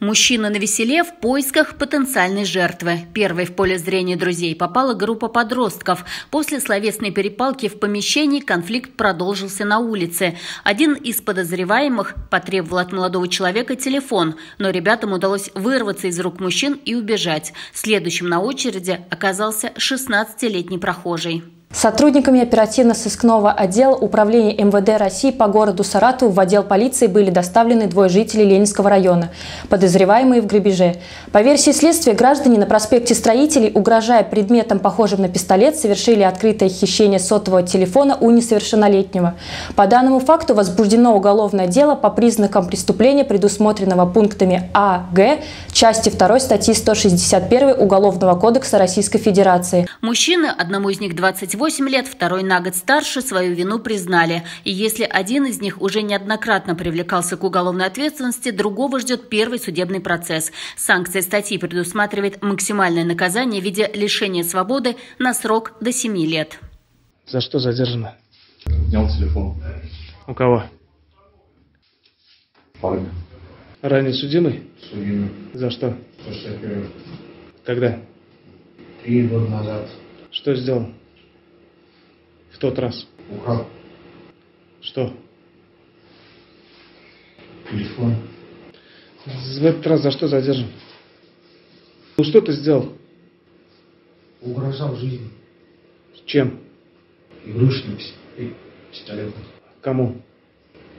Мужчина на веселе в поисках потенциальной жертвы. Первой в поле зрения друзей попала группа подростков. После словесной перепалки в помещении конфликт продолжился на улице. Один из подозреваемых потребовал от молодого человека телефон, но ребятам удалось вырваться из рук мужчин и убежать. Следующим на очереди оказался 16-летний прохожий. Сотрудниками оперативно-сыскного отдела Управления МВД России по городу Саратову в отдел полиции были доставлены двое жителей Ленинского района, подозреваемые в грабеже. По версии следствия, граждане на проспекте Строителей, угрожая предметом, похожим на пистолет, совершили открытое хищение сотового телефона у несовершеннолетнего. По данному факту возбуждено уголовное дело по признакам преступления, предусмотренного пунктами А, Г, части 2 статьи 161 Уголовного кодекса Российской Федерации. Мужчины, одному из них 28 28 лет, второй на год старше, свою вину признали. И если один из них уже неоднократно привлекался к уголовной ответственности, другого ждет первый судебный процесс. Санкция статьи предусматривает максимальное наказание в виде лишения свободы на срок до 7 лет. За что задержано? Снял телефон. У кого? Парня. Ранее судимый? Судимый. За что? 161. Когда? Три года назад. Что сделал? Тот раз. Украл Что? телефон. В этот раз за что задержан? Ну что ты сделал? Угрожал жизни. Чем? Игрушечным пи- пистолетом. Кому?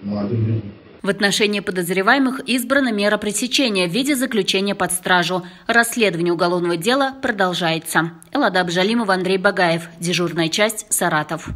Молодым людям. В отношении подозреваемых избрана мера пресечения в виде заключения под стражу. Расследование уголовного дела продолжается. Эллада Абжалимова, Андрей Багаев. Дежурная часть «Саратов».